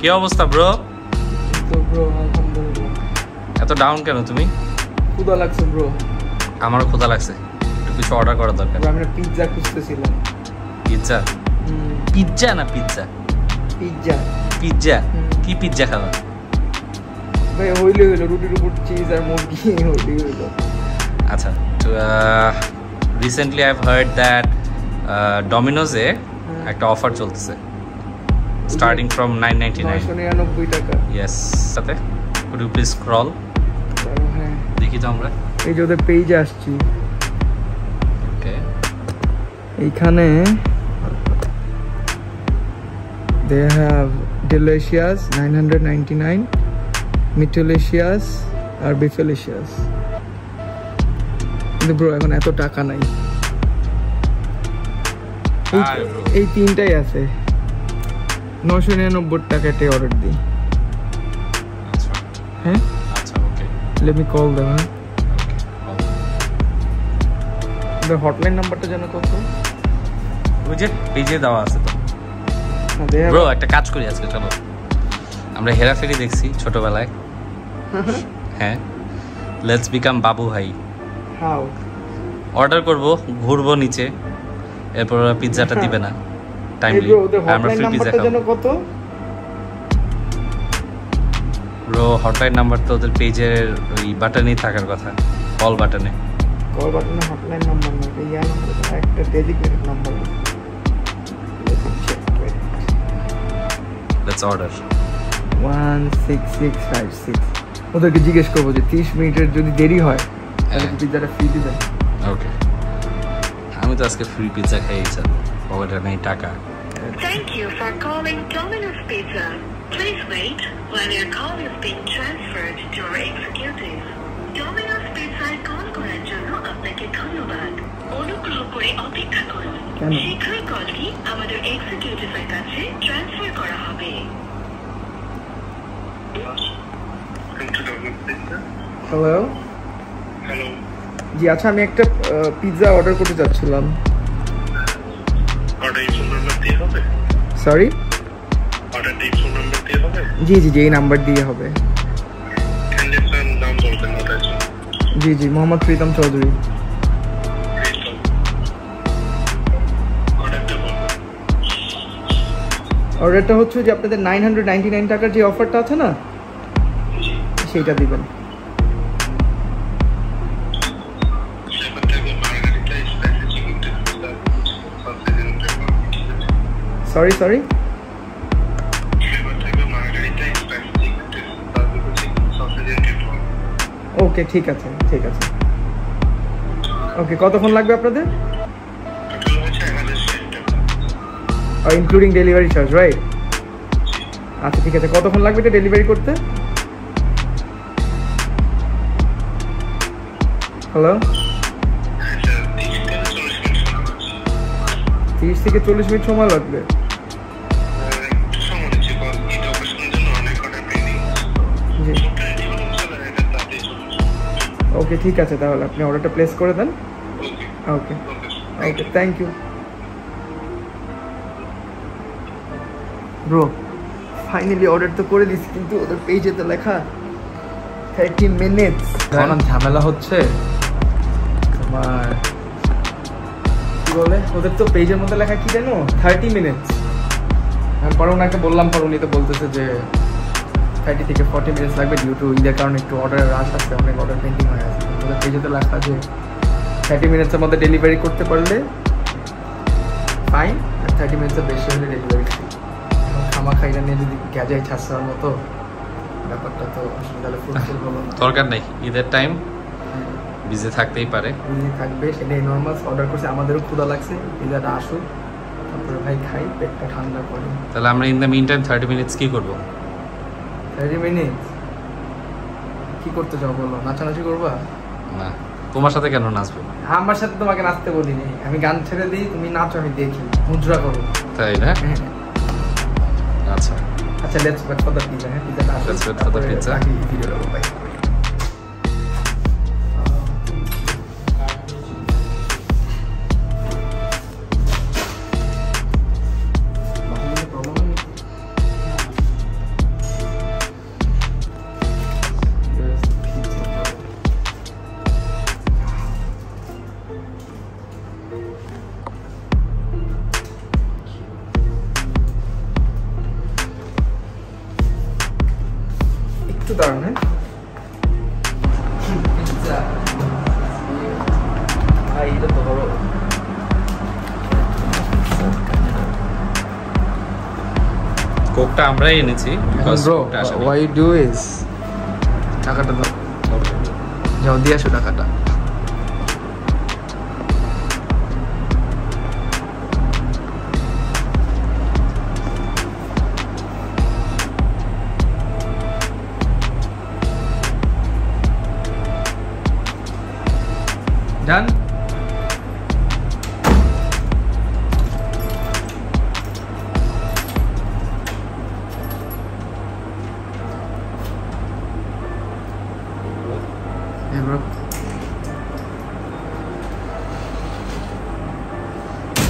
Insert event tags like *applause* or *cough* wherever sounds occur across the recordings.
কি অবস্থা ব্রো এত ডাউন কেন তুমি? ক্ষুদা লাগছে ব্রো আমারও ক্ষুধা লাগছে। একটু কিছু অর্ডার করা দরকার। আমরা পিৎজা খুঁজতেছিলাম। পিৎজা পিৎজা না পিৎজা পিৎজা পিৎজা কি পিৎজা খাওয়া ভাই হইলে হইল রুটির উপর চিজ আর মুরগি *laughs* হইলে হইল। আচ্ছা তো রিসেন্টলি আই হার্ড দ্যাট ডমিনোজে একটা অফার চলতেছে। Starting from nine ninety nine নয়শো নিরানব্বই টাকা। ইয়েস সাথে কুড ইউ প্লিজ স্ক্রল হ্যাঁ। দেখি তো আমরা। এই যে ওদের পেজে আসছি। ওকে এইখানে they have delicious nine hundred ninety nine মিটোলেশিয়াস আর বিফেলেশিয়াস কিন্তু ব্রো এখন এত টাকা নাই. এই তিনটাই আছে। নশো নিরানব্বই টাকাতে অর্ডার দিই। আচ্ছা। হ্যাঁ? আচ্ছা লেট মি কল দেব হ্যাঁ? হটলাইন নাম্বারটা যেন কত ওই যে পেজে দেওয়া আছে তো। ব্রো একটা কাজ করি আজকে চলো। আমরা হেরাফেরি দেখছি ছোটবেলায়। হ্যাঁ? লেটস বিকাম বাবু ভাই। অর্ডার করব ঘুরবো নিচে। এরপর পিৎজাটা দিবে না। টাইমলি আমরা ফ্রি যেন খাব কত? ব্রো হটলাইন নাম্বার তো ওদের পেজের ওই বাটনেই থাকার কথা। কল বাটনে কল বাটনে হটলাইন নাম্বার না এটা ইয়া নাম্বার একটা dedicated number let's order one six six five six ওদেরকে জিজ্ঞেস করব যে তিরিশ মিনিটের যদি দেরি হয় তাহলে। পিৎজাটা ফ্রি দিবেন ওকে আমি তো আজকে ফ্রি পিৎজা খাই পকেটে নেই টাকা Thank you for calling Domino's Pizza. Please wait while your call is being transferred to our executive. Domino's Pizza call করার জন্য আপনাকে ধন্যবাদ অনুগ্রহ করে অপেক্ষা করুন? শীঘ্রই কলটি আমাদের এক্সিকিউটিভের কাছে ট্রান্সফার করা হবে হ্যালো হ্যালো জি আচ্ছা আমি একটা পিৎজা অর্ডার করতে চাচ্ছিলাম সরি জি জি জি এই নাম্বার দিয়ে হবে। জি জি মোহাম্মদ প্রীতম চৌধুরী। অর্ডারটা অর্ডারটা হচ্ছে যে আপনাদের নাইন হান্ড্রেড নাইনটি নাইন টাকার যে অফারটা আছে না সেইটা দিবেন। সসেজ টিক্কা ওকে ঠিক আছে ঠিক আছে। ওকে কতক্ষণ লাগবে আপনাদের? ইনক্লুডিং ডেলিভারি চার্জ রাইট আচ্ছা ঠিক আছে, কতক্ষণ লাগবে এটা ডেলিভারি করতে? হ্যালো তিরিশ থেকে চল্লিশ মিনিট সময় লাগবে। ওকে ঠিক আছে তাহলে আপনি অর্ডারটা প্লেস করে দেন। Okay okay thank you bro finally order তো করে দিছি কিন্তু ওদের পেজে তো লেখা থার্টি মিনিটস এখন ঝামেলা হচ্ছে তোমার কি বলে? ওদের তো পেজের মধ্যে লেখা কি জানো থার্টি মিনিটস পরে ওনাকে বললাম, পর উনি তো বলতেছে যে থার্টি থেকে ফর্টি মিনিটস লাগবে ডিউ টু ঈদের কারণে একটু অর্ডার রাশ আছে অনেক অর্ডার পেন্ডিং হয়ে আছে। ওদের পেজে তো লেখা যে থার্টি মিনিটসের মধ্যে ডেলিভারি করতে পারলে ফাইন আর থার্টি মিনিটসের বেশি হলে ডেলিভারি খামা খাইটা নিয়ে যদি গ্যাজাই ছাড়ছার মতো ব্যাপারটা তো আসলে তাহলে ফুলফিল হলো দরকার নেই ঈদের টাইম বিজে থাকতেই পারে। যদি থাকবে সেটাই নর্মাল অর্ডার করছে আমাদেরও ক্ষুধা লাগছে পিজাটা আসুক তারপরে ভাই খাই পেটটা ঠান্ডা করে। তাহলে আমরা in the mean time thirty minutes কী করব? কি করতে চাও বলো? নাচানাচি করবা? না। তোমার সাথে কেন নাচবো? আমার সাথে তোমাকে নাচতে বলিনি। আমি গান ছেড়ে দিই তুমি নাচো আমি দেখি। মুদ্রা করো। তাই না? হ্যাঁ। আচ্ছা। আচ্ছা let's wait for the pizza হ্যাঁ পিজাটা Let's wait for the তারপরে হ্যাঁ? ভাই এটা তো বড়। কোকটা আমরাই এনেছি ওয়াই ডু ইজ টাকাটা দাও। যাও দিয়ে আসো টাকাটা। ডান Hey bro.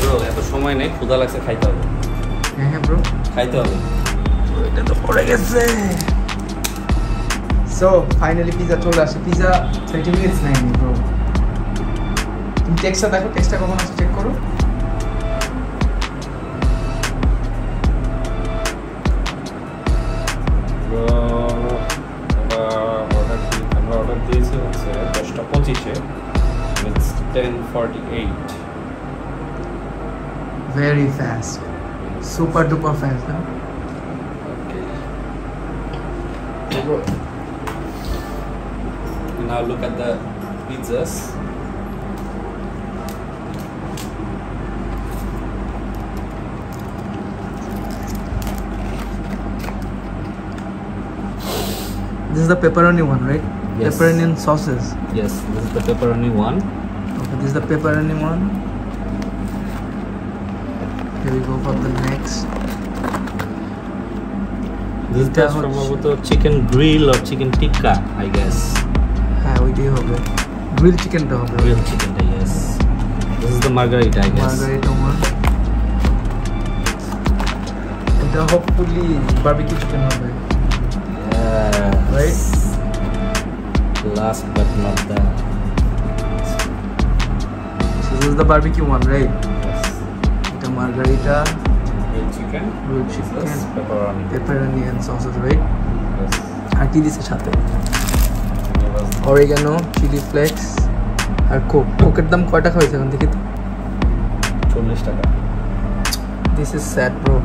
Bro, এত সময় নেই ক্ষুধা লাগছে খাইতে হবে। হ্যাঁ হ্যাঁ ব্রো খাইতে হবে। এটা তো পড়ে গেছে। সো ফাইনালি পিজা চলে আসে। পিজা থার্টি মিনিটস নেয়নি ব্রো তুমি টেক্সটটা দেখো টেক্সটটা কখন আসে চেক করো অর্ডার আমরা অর্ডার দিয়েছি হচ্ছে দশটা পঁচিশে it's ten forty eight very fast super duper fast না bro Now look at the pizzas. this is the pepperoni one right Yes. pepperoni and sauces Yes, this is the pepperoni one. okay this is the pepperoni one here we go for the next This এটা is হচ্ছে- সম্ভবত chicken grill or chicken tikka, I guess. হ্যাঁ ওইটাই হবে grill চিকেনটা হবে Grilled chicken, yes. This is the margarita, I guess. Margarita one এটা hopefully barbecue chicken হবে Yes. Right? Last but not the So this is the barbecue one, right? yes. এটা Margarita grilled chicken. grilled This chicken, is pepperoni. pepperoni and sauces, right? Yes. আর কি দিছে সাথে It was oregano chili flakes R coke কোকের দাম কয় টাকা হয়েছে এখন দেখি তো চল্লিশ টাকা দিস ইজ স্যাড ব্রো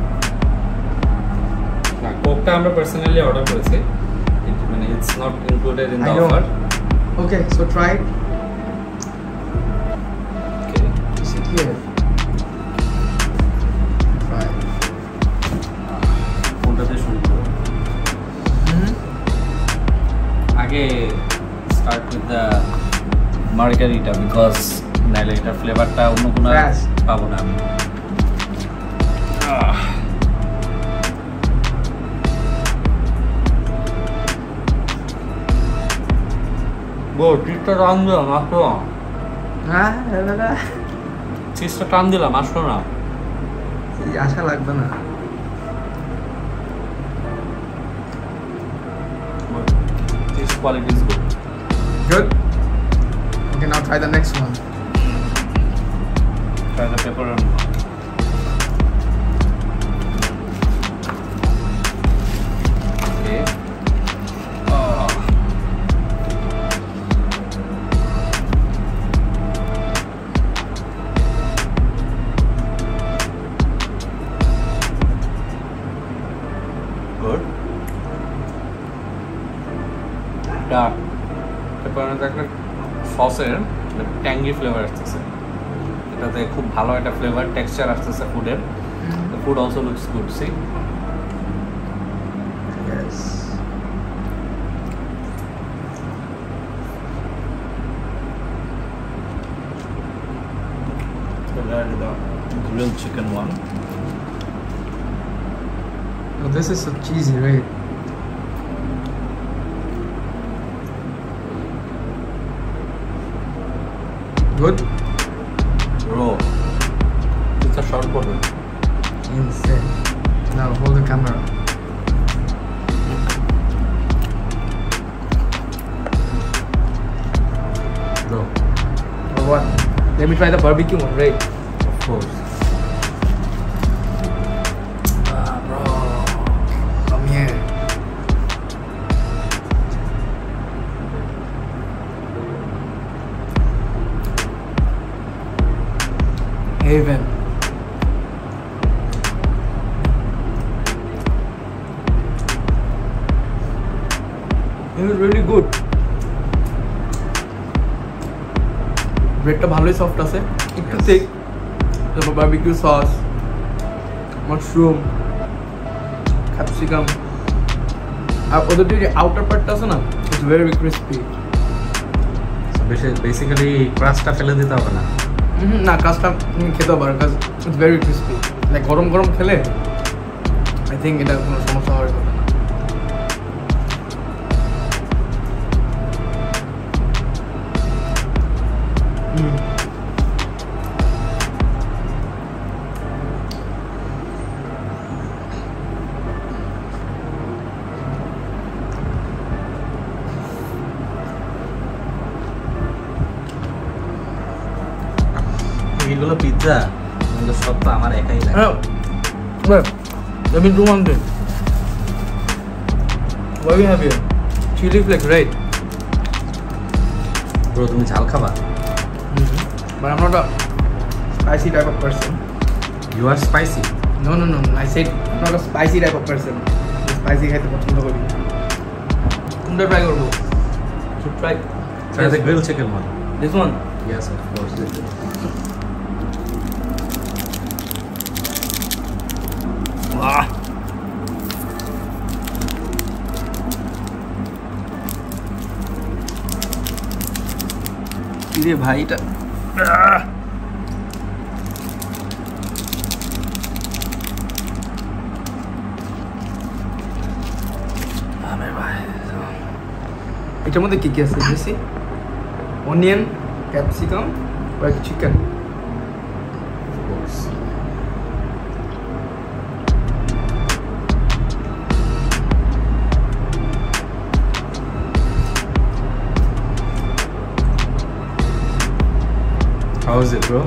না কোকটা আমরা পার্সোনালি অর্ডার করেছি It- মানে it's not included in I the know. Offer okay so try okay sit here. Try. কোনটাতে শুরু করব আগে start with the margarita because নাইলে এটার ফ্লেভারটা অন্য কোনো Yes. পাবো না আমি। বো চিজটা টান দিলাম আসো। না হ্যাঁ চিজটা টান দিলাম আসো না। আশা লাগবে না। Quality is good good okay now try the next one Try the pepperoni. texture after the food. Mm. The food also looks good, see? Yes. Grilled chicken one. Oh, this is so cheesy, right? Good? shot for. Insane. Now hold the camera. Go. Or what? Let me try the barbecue one, right? Of course. Ah, bro. Come here. Haven. Was really good. ব্রেডটা ভালোই soft আছে। একটু thick তারপর barbecue sauce mushroom capsicum আর ওদের যে outer পার্টটা আছে না ইটস ভেরি ক্রিস্পি বেসিক্যালি ক্রাস্টটা ফেলে দিতে হবে না? না তুমি খেতে পারো কাজ ইটস ভেরি ক্রিস্পি লাইক গরম গরম খেলে আই থিঙ্ক এটা কোনো সমস্যা হওয়ার কথা তো আমার একাই লাগে Oh, wait. Let me do one thing. What we have here? Chili flakes, right? Bro তুমি ঝাল খাবা But I'm not a spicy type of person. You are spicy No, no, no. no. I said I'm not a spicy type of person. Spicy খাইতে পছন্দ করি কোনটা try করবো should try try the grill chicken one this one yes of course ভাই এটা! আরে ভাই এটার মধ্যে কি কি আছে? বেশি অনিয়ন ক্যাপসিকাম কয়েক chicken. How is it, bro?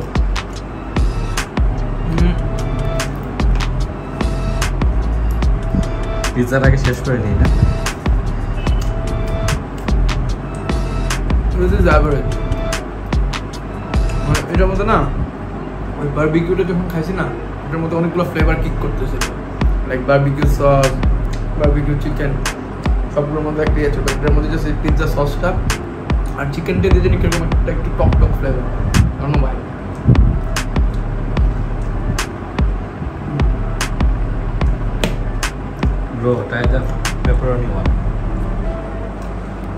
পিৎজাটাকে শেষ করে নিই না? মানে এটার মধ্যে না ওই বারবিকিউটা যখন খাইছি না এটার মধ্যে অনেকগুলো ফ্লেভার কিক করতেছে like barbecue sauce barbecue chicken সবগুলোর মধ্যে একটা ইয়ে ছিল। এটার মধ্যে যে পিৎজা সসটা আর চিকেনটা দিয়ে জানি কীরকম একটা একটু টক টক ফ্লেভার জানো ভাই Bro, try the pepperoni one.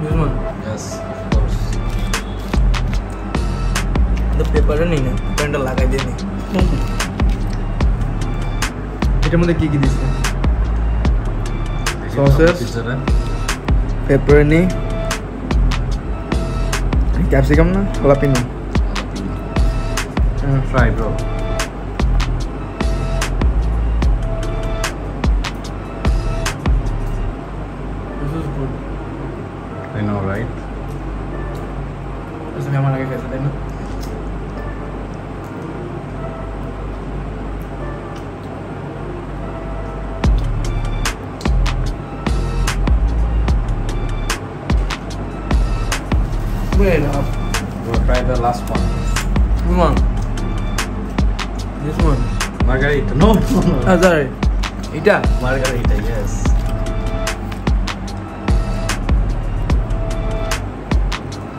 This one Yes, of course. তো পেপারে নেই না প্যানটা লাগাই দিয়ে নেই এটার মধ্যে কি কি দিছে Sauces? পিৎজাটা পেপারনি ক্যাপসিকাম না jalapeno Try, bro. Ah, sorry. এটা Margarita, yes.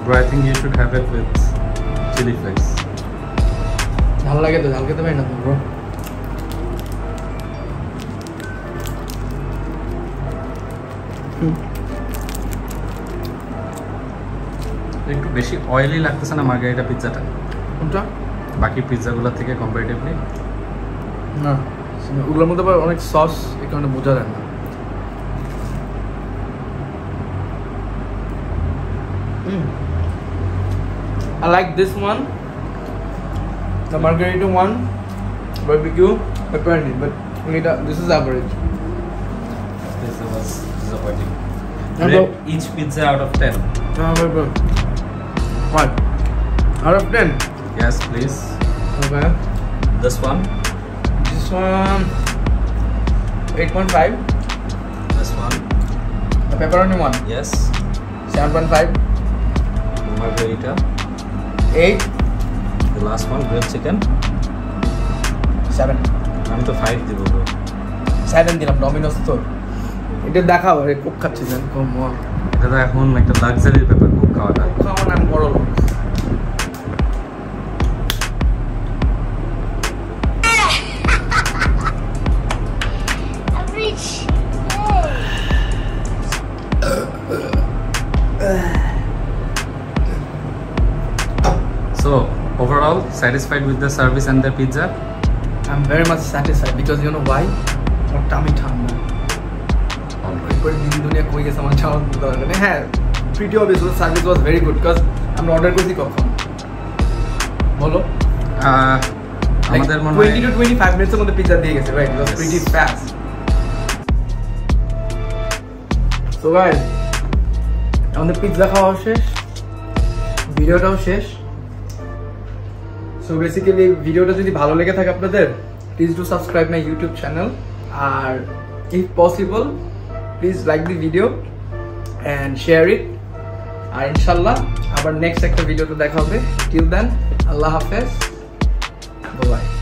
Bro, I think you should have it with chili flakes. ঝাল লাগে তো ঝাল খেতে পারি না তো ব্রো একটু বেশি অয়েলি লাগতেছে না মার্গারিটা পিৎজাটা কোনটা বাকি পিৎজাগুলোর থেকে কম্পারেটিভলি না ওগুলোর মধ্যে আবার অনেক সস এই কারণে বোঝা যায় না I like this one, the margarita one, barbecue, pepperoni, but Nita, this is average. This was disappointing. No, Rate each pizza out of 10. Ah, but, but. What? Out of 10? Yes, please. Okay. This one, This one, 8.5. this one, The pepperoni one, yes. 7.5. Margarita. 8. The last one, grilled chicken. Seven আমি তো five দিব bro। Seven দিলাম Domino's তো এটা দেখাও আরে Coke খাচ্ছি জান কম এটা তো এখন একটা লাক্সারির ব্যাপার খুব খাওয়াটা খাওয়া নাম বড় লোক So, overall, satisfied with the service and the pizza? I'm very much satisfied because you know why? আমার টামি ঠান্ডা এরপরে দিন দুনিয়া কই গেছে আমার যাওয়ার দরকার নেই হ্যাঁ pretty obvious service was very good because আমরা অর্ডার করছি কখন বলো আহ, আমাদের মনে হয় টোয়েন্টি টু টোয়েন্টি ফাইভ মিনিটসের মধ্যে পিৎজা দিয়ে গেছে right was pretty fast so guys আমাদের পিৎজা খাওয়া শেষ, ভিডিওটাও শেষ। সো বেসিক্যালি ভিডিওটা যদি ভালো লেগে থাকে আপনাদের please do subscribe my YouTube channel R if possible please like the video and share it আর ইনশাল্লাহ আবার নেক্সট একটা ভিডিওতে দেখা হবে। টিল দেন আল্লাহ হাফেজ। বাই